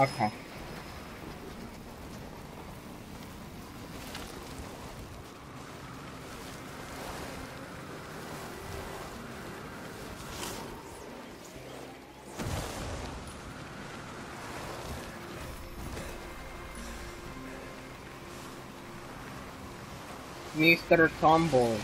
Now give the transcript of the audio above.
Okay. Mr. Tomboy.